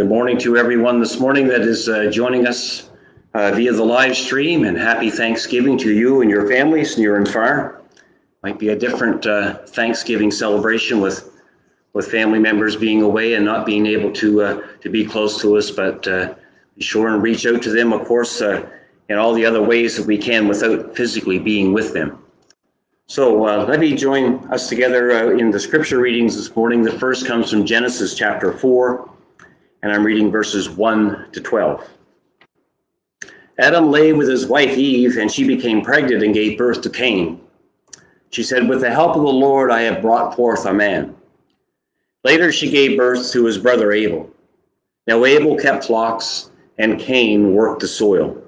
Good morning to everyone this morning that is uh, joining us uh, via the live stream, and happy Thanksgiving to you and your families near and far. Might be a different uh, Thanksgiving celebration with with family members being away and not being able to uh, to be close to us, but uh, be sure and reach out to them, of course, uh, in all the other ways that we can without physically being with them. So uh, let me join us together uh, in the scripture readings this morning. The first comes from Genesis chapter 4, and I'm reading verses 1 to 12. Adam lay with his wife Eve, and she became pregnant and gave birth to Cain. She said, With the help of the Lord, I have brought forth a man. Later, she gave birth to his brother Abel. Now, Abel kept flocks, and Cain worked the soil.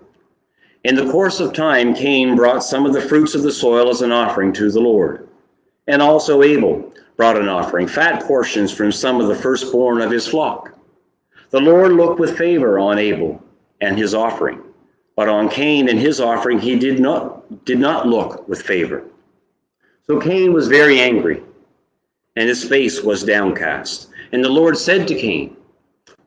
In the course of time, Cain brought some of the fruits of the soil as an offering to the Lord. And also Abel brought an offering, fat portions from some of the firstborn of his flock. The Lord looked with favor on Abel and his offering, but on Cain and his offering he did not, did not look with favor. So Cain was very angry, and his face was downcast. And the Lord said to Cain,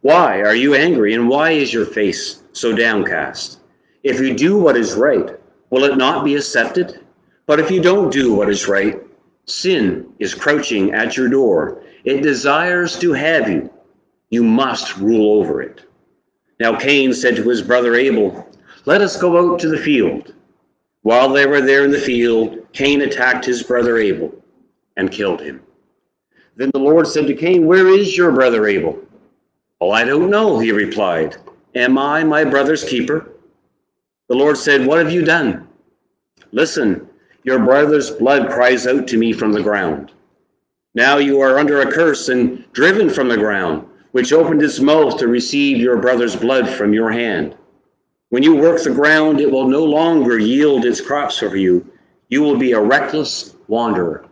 Why are you angry, and why is your face so downcast? If you do what is right, will it not be accepted? But if you don't do what is right, sin is crouching at your door. It desires to have you. You must rule over it. Now Cain said to his brother Abel, Let us go out to the field. While they were there in the field, Cain attacked his brother Abel and killed him. Then the Lord said to Cain, Where is your brother Abel? I don't know, he replied. Am I my brother's keeper? The Lord said, What have you done? Listen, your brother's blood cries out to me from the ground. Now you are under a curse and driven from the ground, which opened its mouth to receive your brother's blood from your hand. When you work the ground, it will no longer yield its crops for you. You will be a reckless wanderer,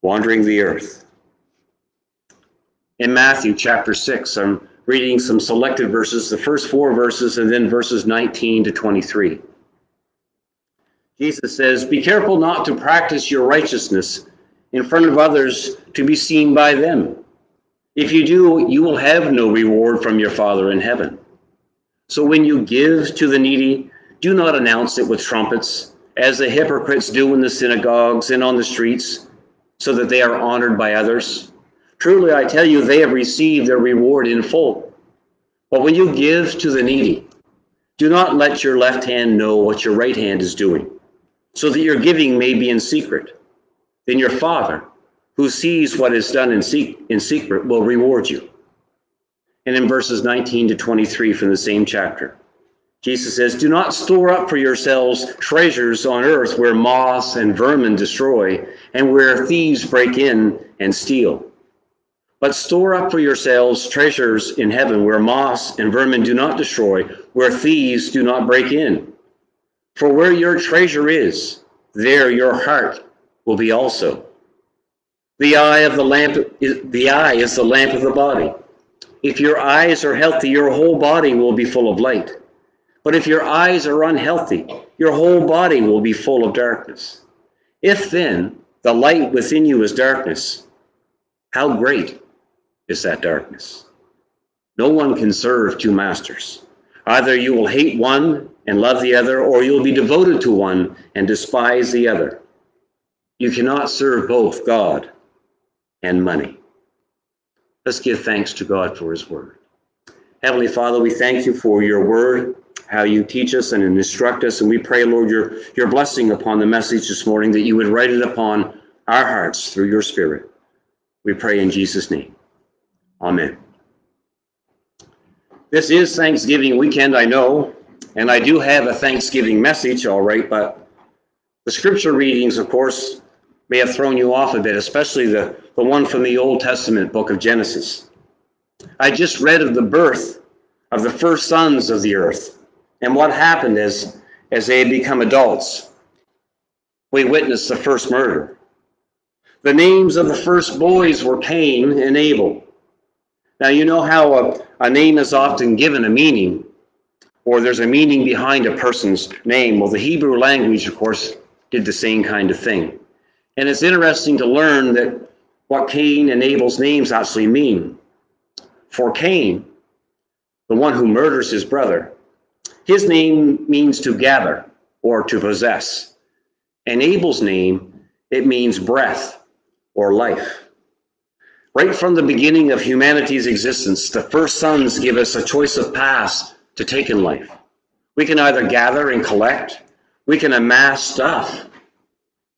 wandering the earth. In Matthew chapter 6, I'm reading some selected verses, the first four verses, and then verses 19 to 23. Jesus says, Be careful not to practice your righteousness in front of others to be seen by them. If you do, you will have no reward from your Father in heaven. So when you give to the needy, do not announce it with trumpets, as the hypocrites do in the synagogues and on the streets, so that they are honored by others. Truly, I tell you, they have received their reward in full. But when you give to the needy, do not let your left hand know what your right hand is doing, so that your giving may be in secret. Then your Father, who sees what is done in, in secret, will reward you. And in verses 19 to 23 from the same chapter, Jesus says, Do not store up for yourselves treasures on earth where moths and vermin destroy, and where thieves break in and steal but store up for yourselves treasures in heaven where moths and vermin do not destroy, where thieves do not break in. For where your treasure is, there your heart will be also. The eye of the lamp is, the eye is the lamp of the body. If your eyes are healthy, your whole body will be full of light. But if your eyes are unhealthy, your whole body will be full of darkness. If then the light within you is darkness, how great is that darkness. No one can serve two masters. Either you will hate one and love the other, or you'll be devoted to one and despise the other. You cannot serve both God and money. Let's give thanks to God for his word. Heavenly Father, we thank you for your word, how you teach us and instruct us, and we pray, Lord, your, your blessing upon the message this morning, that you would write it upon our hearts through your spirit. We pray in Jesus' name. Amen. This is Thanksgiving weekend, I know, and I do have a Thanksgiving message, all right, but the scripture readings, of course, may have thrown you off a bit, especially the, the one from the Old Testament book of Genesis. I just read of the birth of the first sons of the earth and what happened as, as they had become adults. We witnessed the first murder. The names of the first boys were Cain and Abel. Now, you know how a, a name is often given a meaning, or there's a meaning behind a person's name. Well, the Hebrew language, of course, did the same kind of thing. And it's interesting to learn that what Cain and Abel's names actually mean. For Cain, the one who murders his brother, his name means to gather or to possess. And Abel's name, it means breath or life. Right from the beginning of humanity's existence, the first sons give us a choice of paths to take in life. We can either gather and collect, we can amass stuff,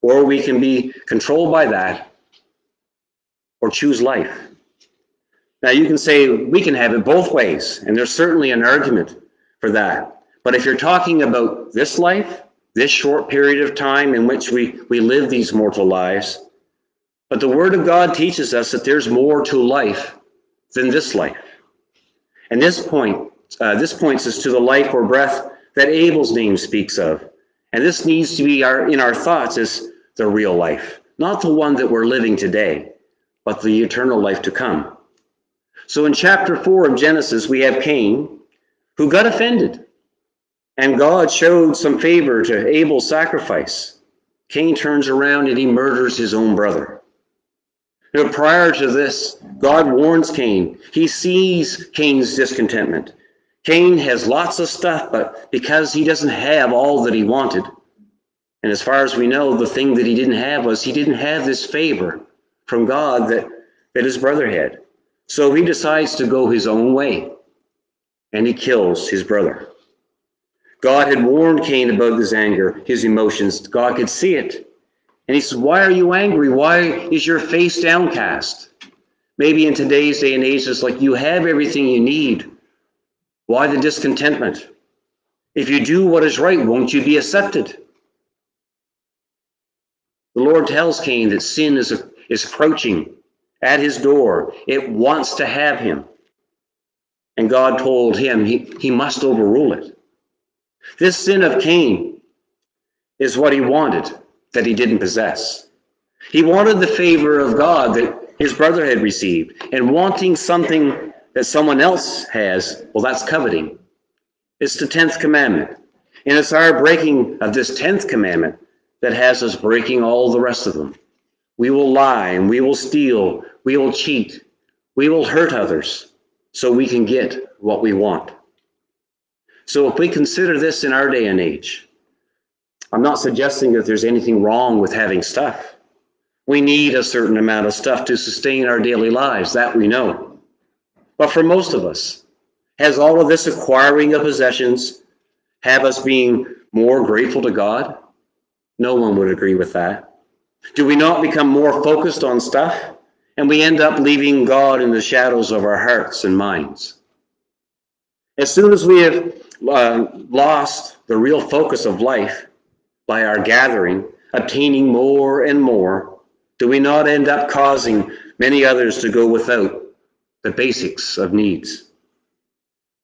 or we can be controlled by that or choose life. Now, you can say we can have it both ways, and there's certainly an argument for that. But if you're talking about this life, this short period of time in which we, we live these mortal lives, but the Word of God teaches us that there's more to life than this life. And this point, uh, this points us to the life or breath that Abel's name speaks of. And this needs to be our, in our thoughts as the real life, not the one that we're living today, but the eternal life to come. So in chapter 4 of Genesis, we have Cain, who got offended. And God showed some favor to Abel's sacrifice. Cain turns around and he murders his own brother. Now, prior to this, God warns Cain. He sees Cain's discontentment. Cain has lots of stuff, but because he doesn't have all that he wanted, and as far as we know, the thing that he didn't have was he didn't have this favor from God that, that his brother had. So he decides to go his own way and he kills his brother. God had warned Cain about his anger, his emotions. God could see it. And he says, Why are you angry? Why is your face downcast? Maybe in today's day and age, it's like you have everything you need. Why the discontentment? If you do what is right, won't you be accepted? The Lord tells Cain that sin is, is approaching at his door. It wants to have him. And God told him he, he must overrule it. This sin of Cain is what he wanted that he didn't possess. He wanted the favor of God that his brother had received, and wanting something that someone else has, well, that's coveting. It's the 10th commandment. And it's our breaking of this 10th commandment that has us breaking all the rest of them. We will lie and we will steal we will cheat, we will hurt others so we can get what we want. So if we consider this in our day and age, I'm not suggesting that there's anything wrong with having stuff. We need a certain amount of stuff to sustain our daily lives, that we know. But for most of us, has all of this acquiring of possessions have us being more grateful to God? No one would agree with that. Do we not become more focused on stuff? and we end up leaving God in the shadows of our hearts and minds. As soon as we have uh, lost the real focus of life by our gathering, obtaining more and more, do we not end up causing many others to go without the basics of needs?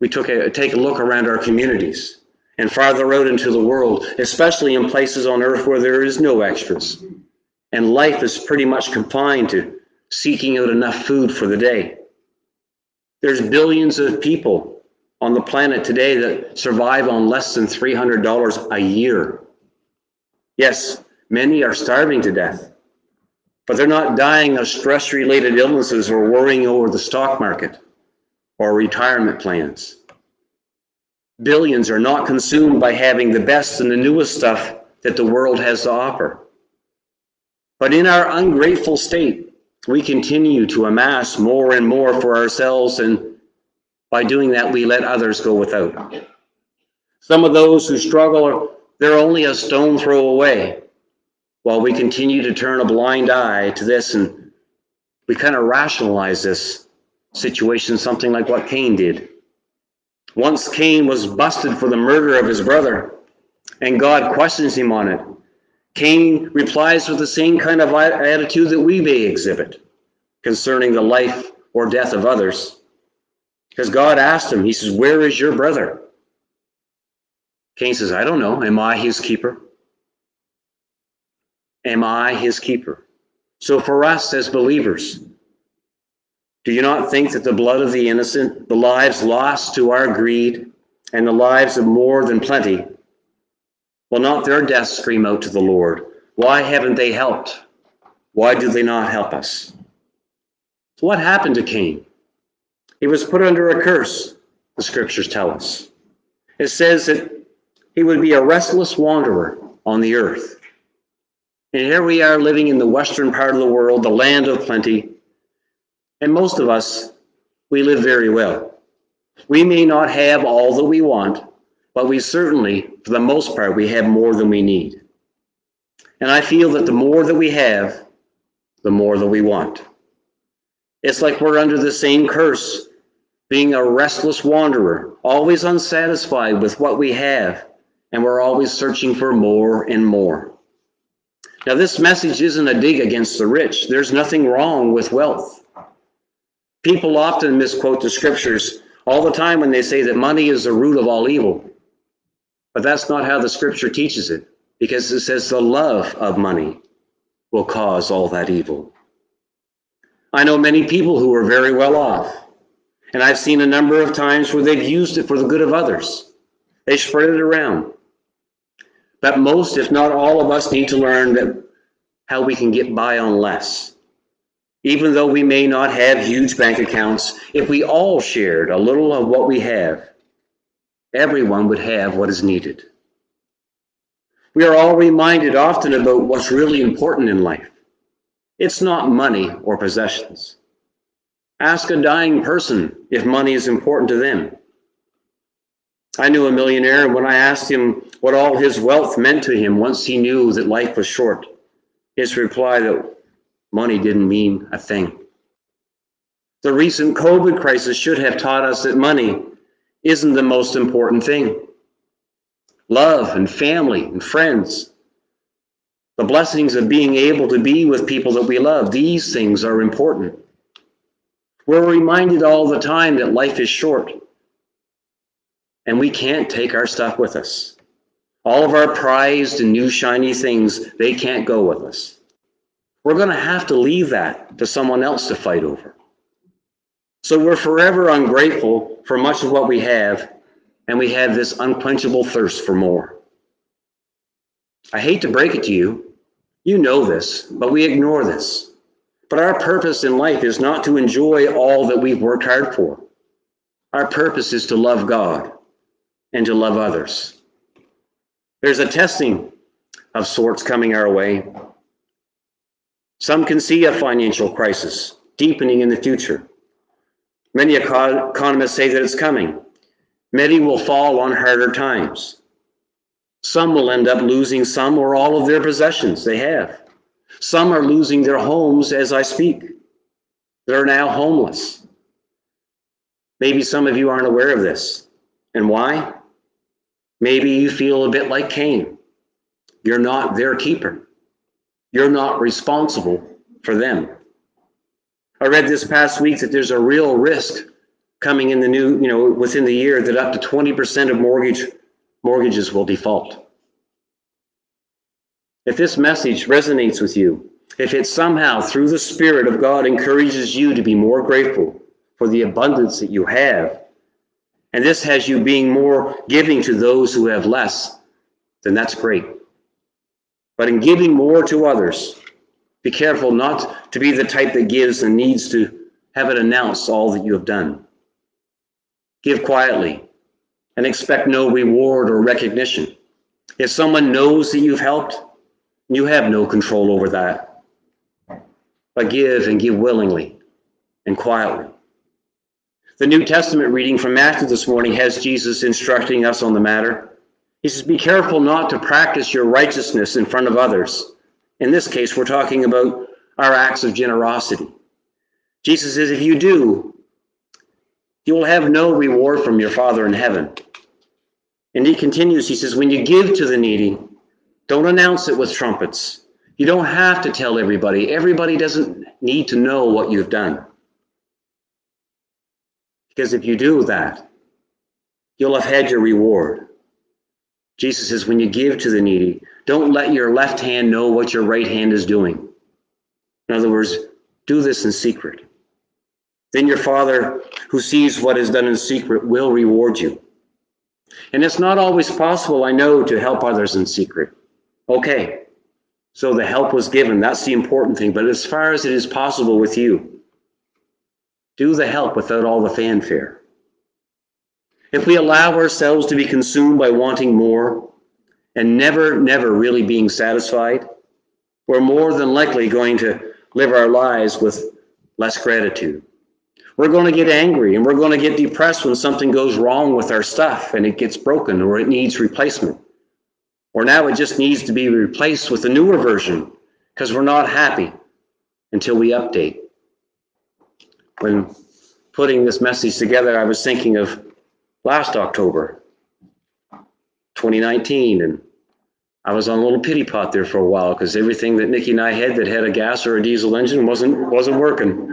We took a, take a look around our communities and farther out into the world, especially in places on earth where there is no extras. And life is pretty much confined to seeking out enough food for the day. There's billions of people on the planet today that survive on less than $300 a year. Yes, many are starving to death, but they're not dying of stress related illnesses or worrying over the stock market or retirement plans. Billions are not consumed by having the best and the newest stuff that the world has to offer. But in our ungrateful state, we continue to amass more and more for ourselves, and by doing that, we let others go without. Some of those who struggle, they're only a stone throw away, while we continue to turn a blind eye to this and we kind of rationalize this situation, something like what Cain did. Once Cain was busted for the murder of his brother, and God questions him on it. Cain replies with the same kind of attitude that we may exhibit concerning the life or death of others. Because God asked him, He says, Where is your brother? Cain says, I don't know. Am I his keeper? Am I his keeper? So for us as believers, do you not think that the blood of the innocent, the lives lost to our greed, and the lives of more than plenty Will not their deaths scream out to the Lord? Why haven't they helped? Why do they not help us? So what happened to Cain? He was put under a curse. the scriptures tell us. It says that he would be a restless wanderer on the earth. And here we are living in the western part of the world, the land of plenty. And most of us, we live very well. We may not have all that we want, but we certainly, for the most part, we have more than we need. And I feel that the more that we have, the more that we want. It's like we're under the same curse, being a restless wanderer, always unsatisfied with what we have, and we're always searching for more and more. Now, this message isn't a dig against the rich. There's nothing wrong with wealth. People often misquote the scriptures all the time when they say that money is the root of all evil. But that's not how the scripture teaches it, because it says the love of money will cause all that evil. I know many people who are very well off, and I've seen a number of times where they've used it for the good of others. They spread it around. But most, if not all of us, need to learn that how we can get by on less. Even though we may not have huge bank accounts, if we all shared a little of what we have, everyone would have what is needed. We are all reminded often about what's really important in life. It's not money or possessions. Ask a dying person if money is important to them. I knew a millionaire, and when I asked him what all his wealth meant to him once he knew that life was short, his reply that money didn't mean a thing. The recent COVID crisis should have taught us that money isn't the most important thing. Love and family and friends, the blessings of being able to be with people that we love, these things are important. We're reminded all the time that life is short and we can't take our stuff with us. All of our prized and new shiny things, they can't go with us. We're going to have to leave that to someone else to fight over. So we're forever ungrateful for much of what we have, and we have this unquenchable thirst for more. I hate to break it to you. You know this, but we ignore this. But our purpose in life is not to enjoy all that we've worked hard for. Our purpose is to love God and to love others. There's a testing of sorts coming our way. Some can see a financial crisis deepening in the future. Many economists say that it's coming. Many will fall on harder times. Some will end up losing some or all of their possessions they have. Some are losing their homes as I speak. They're now homeless. Maybe some of you aren't aware of this. And why? Maybe you feel a bit like Cain. You're not their keeper. You're not responsible for them. I read this past week that there's a real risk coming in the new, you know, within the year that up to 20% of mortgage mortgages will default. If this message resonates with you, if it somehow through the Spirit of God encourages you to be more grateful for the abundance that you have, and this has you being more giving to those who have less, then that's great. But in giving more to others, be careful not to be the type that gives and needs to have it announced all that you have done. Give quietly and expect no reward or recognition. If someone knows that you've helped, you have no control over that. But give and give willingly and quietly. The New Testament reading from Matthew this morning has Jesus instructing us on the matter. He says, Be careful not to practice your righteousness in front of others. In this case, we're talking about our acts of generosity. Jesus says, If you do, you will have no reward from your Father in heaven. And he continues, He says, When you give to the needy, don't announce it with trumpets. You don't have to tell everybody. Everybody doesn't need to know what you've done. Because if you do that, you'll have had your reward. Jesus says, when you give to the needy, don't let your left hand know what your right hand is doing. In other words, do this in secret. Then your Father, who sees what is done in secret, will reward you. And it's not always possible, I know, to help others in secret. Okay, so the help was given. That's the important thing. But as far as it is possible with you, do the help without all the fanfare. If we allow ourselves to be consumed by wanting more and never, never really being satisfied, we're more than likely going to live our lives with less gratitude. We're going to get angry and we're going to get depressed when something goes wrong with our stuff and it gets broken or it needs replacement. Or now it just needs to be replaced with a newer version because we're not happy until we update. When putting this message together, I was thinking of last October, 2019, and I was on a little pity pot there for a while because everything that Nikki and I had that had a gas or a diesel engine wasn't wasn't working.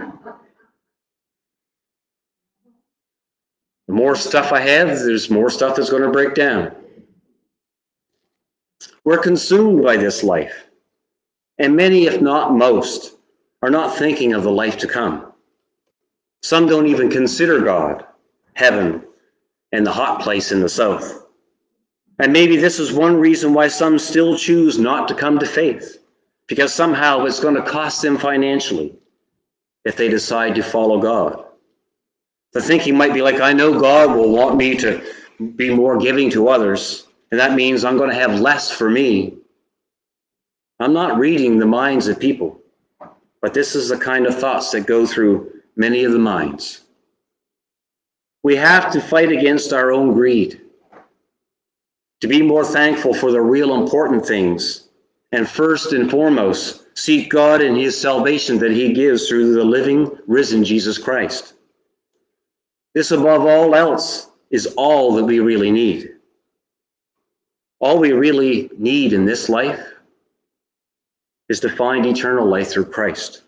The more stuff I have, there's more stuff that's going to break down. We're consumed by this life, and many, if not most, are not thinking of the life to come. Some don't even consider God, heaven, and the hot place in the south. And maybe this is one reason why some still choose not to come to faith, because somehow it's going to cost them financially if they decide to follow God. The thinking might be like, I know God will want me to be more giving to others, and that means I'm going to have less for me. I'm not reading the minds of people, but this is the kind of thoughts that go through many of the minds. We have to fight against our own greed to be more thankful for the real important things, and first and foremost, seek God and His salvation that He gives through the living, risen Jesus Christ. This, above all else, is all that we really need. All we really need in this life is to find eternal life through Christ.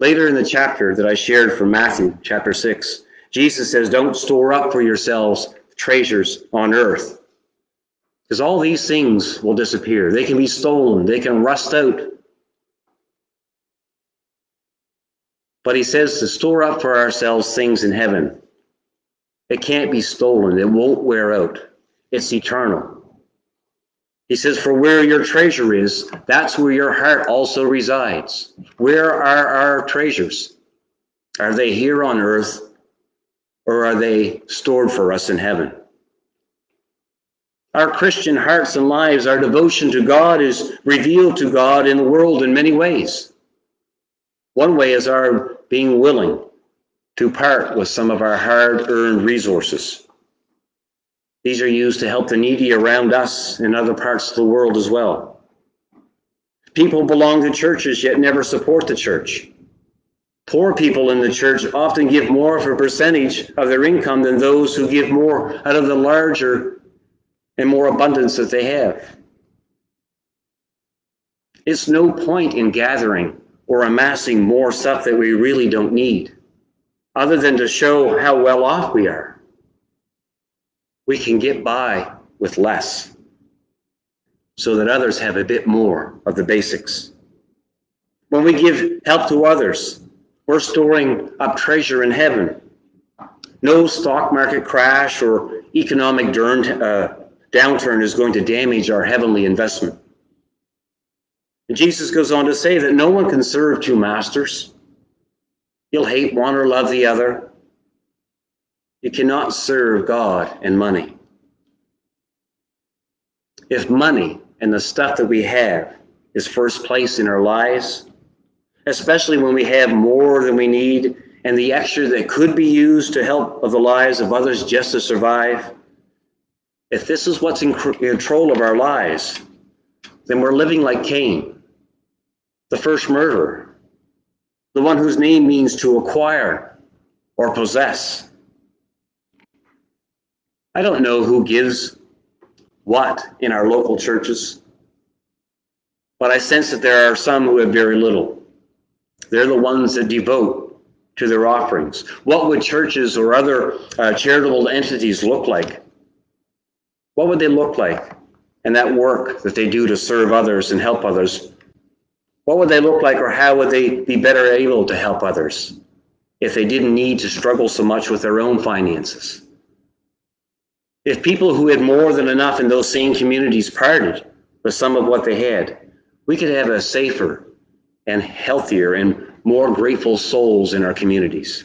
Later in the chapter that I shared from Matthew, chapter 6, Jesus says, Don't store up for yourselves treasures on earth. Because all these things will disappear. They can be stolen, they can rust out. But he says to store up for ourselves things in heaven. It can't be stolen, it won't wear out, it's eternal. He says, For where your treasure is, that's where your heart also resides. Where are our treasures? Are they here on earth or are they stored for us in heaven? Our Christian hearts and lives, our devotion to God is revealed to God in the world in many ways. One way is our being willing to part with some of our hard earned resources. These are used to help the needy around us in other parts of the world as well. People belong to churches yet never support the church. Poor people in the church often give more of a percentage of their income than those who give more out of the larger and more abundance that they have. It's no point in gathering or amassing more stuff that we really don't need, other than to show how well off we are. We can get by with less so that others have a bit more of the basics. When we give help to others, we're storing up treasure in heaven. No stock market crash or economic uh, downturn is going to damage our heavenly investment. And Jesus goes on to say that no one can serve two masters. You'll hate one or love the other. You cannot serve God and money. If money and the stuff that we have is first place in our lives, especially when we have more than we need and the extra that could be used to help of the lives of others just to survive, if this is what's in control of our lives, then we're living like Cain, the first murderer, the one whose name means to acquire or possess. I don't know who gives what in our local churches, but I sense that there are some who have very little. They're the ones that devote to their offerings. What would churches or other uh, charitable entities look like? What would they look like? And that work that they do to serve others and help others, what would they look like or how would they be better able to help others if they didn't need to struggle so much with their own finances? If people who had more than enough in those same communities parted with some of what they had, we could have a safer and healthier and more grateful souls in our communities.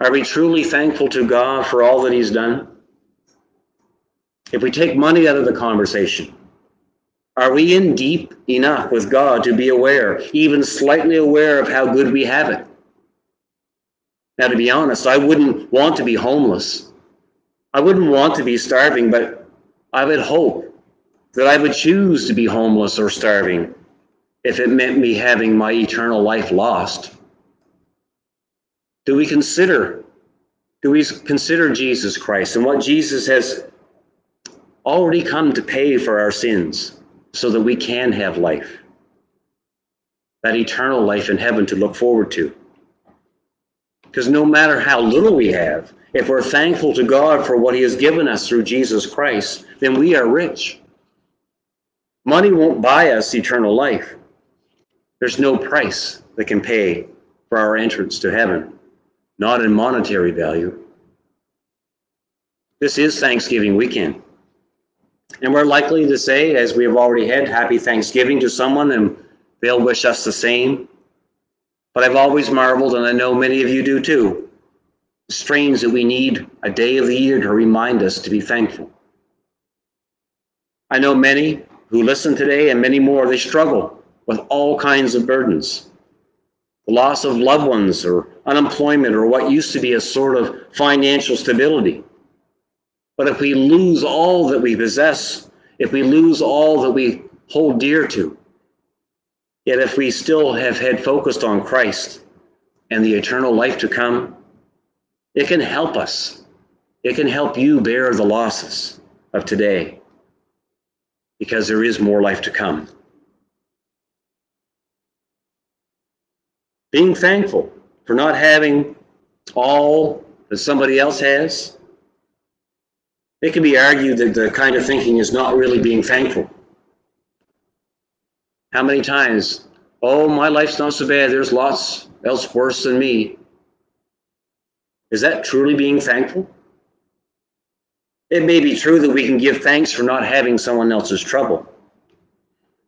Are we truly thankful to God for all that He's done? If we take money out of the conversation, are we in deep enough with God to be aware, even slightly aware of how good we have it? Now, to be honest, I wouldn't want to be homeless. I wouldn't want to be starving, but I would hope that I would choose to be homeless or starving if it meant me having my eternal life lost. Do we consider do we consider Jesus Christ and what Jesus has already come to pay for our sins so that we can have life? That eternal life in heaven to look forward to. Because no matter how little we have, if we're thankful to God for what He has given us through Jesus Christ, then we are rich. Money won't buy us eternal life. There's no price that can pay for our entrance to heaven, not in monetary value. This is Thanksgiving weekend. And we're likely to say, as we have already had, Happy Thanksgiving to someone, and they'll wish us the same. But I've always marveled, and I know many of you do too, strange that we need a day of the year to remind us to be thankful. I know many who listen today and many more, they struggle with all kinds of burdens. The loss of loved ones or unemployment or what used to be a sort of financial stability. But if we lose all that we possess, if we lose all that we hold dear to, yet if we still have had focused on Christ and the eternal life to come, it can help us. It can help you bear the losses of today because there is more life to come. Being thankful for not having all that somebody else has. It can be argued that the kind of thinking is not really being thankful. How many times, oh, my life's not so bad, there's lots else worse than me. Is that truly being thankful? It may be true that we can give thanks for not having someone else's trouble.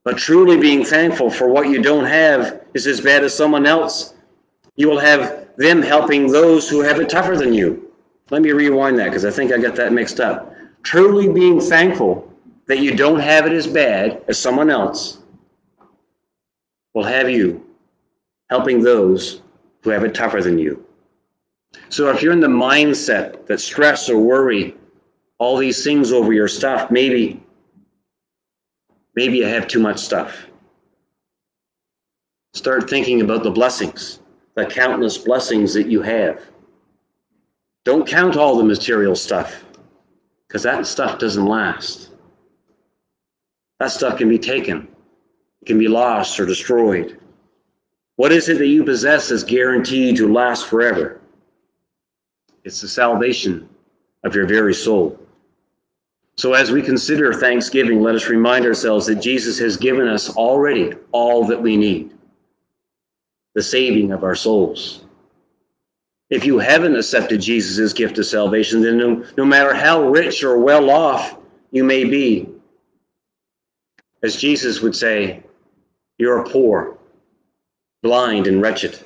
But truly being thankful for what you don't have is as bad as someone else. You will have them helping those who have it tougher than you. Let me rewind that because I think I got that mixed up. Truly being thankful that you don't have it as bad as someone else will have you helping those who have it tougher than you. So if you're in the mindset that stress or worry all these things over your stuff. Maybe, maybe you have too much stuff. Start thinking about the blessings, the countless blessings that you have. Don't count all the material stuff, because that stuff doesn't last. That stuff can be taken, it can be lost or destroyed. What is it that you possess that's guaranteed to last forever? It's the salvation of your very soul. So, as we consider Thanksgiving, let us remind ourselves that Jesus has given us already all that we need the saving of our souls. If you haven't accepted Jesus' gift of salvation, then no, no matter how rich or well off you may be, as Jesus would say, you're poor, blind, and wretched,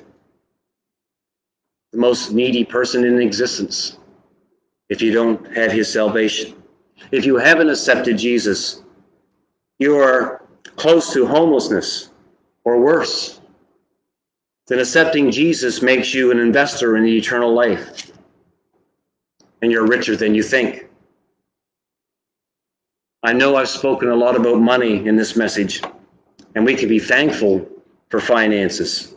the most needy person in existence if you don't have his salvation. If you haven't accepted Jesus, you are close to homelessness or worse. Then accepting Jesus makes you an investor in the eternal life. And you're richer than you think. I know I've spoken a lot about money in this message, and we can be thankful for finances,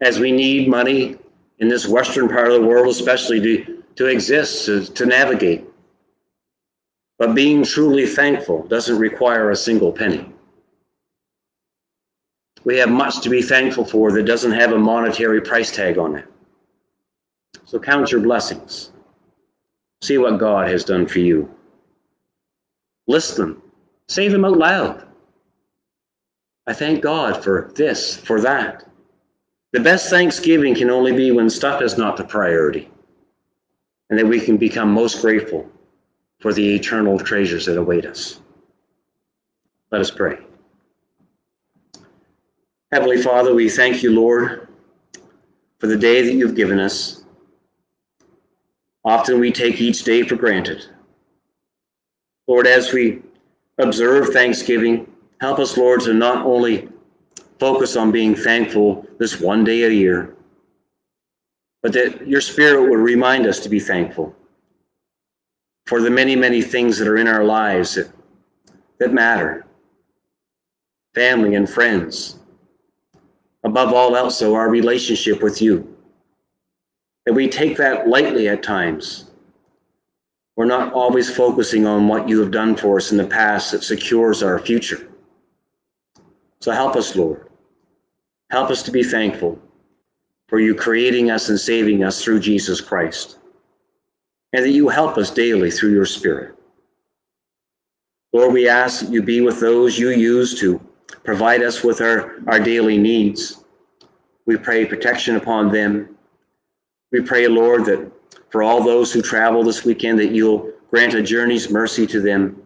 as we need money in this Western part of the world, especially to, to exist, to, to navigate. But being truly thankful doesn't require a single penny. We have much to be thankful for that doesn't have a monetary price tag on it. So count your blessings. See what God has done for you. List them. Say them out loud. I thank God for this, for that. The best thanksgiving can only be when stuff is not the priority, and that we can become most grateful for the eternal treasures that await us. Let us pray. Heavenly Father, we thank you, Lord, for the day that you've given us. Often we take each day for granted. Lord, as we observe Thanksgiving, help us, Lord, to not only focus on being thankful this one day a year, but that your Spirit would remind us to be thankful for the many, many things that are in our lives that, that matter family and friends. Above all else, though, our relationship with you. That we take that lightly at times. We're not always focusing on what you have done for us in the past that secures our future. So help us, Lord. Help us to be thankful for you creating us and saving us through Jesus Christ, and that you help us daily through your Spirit. Lord, we ask that you be with those you use to provide us with our, our daily needs. We pray protection upon them. We pray, Lord, that for all those who travel this weekend, that you'll grant a journey's mercy to them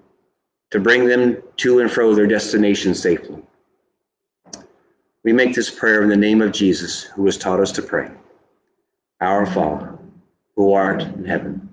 to bring them to and fro their destination safely. We make this prayer in the name of Jesus, who has taught us to pray. Our Father, who art in heaven,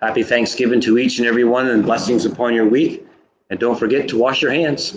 Happy Thanksgiving to each and every one, and blessings upon your week. And don't forget to wash your hands.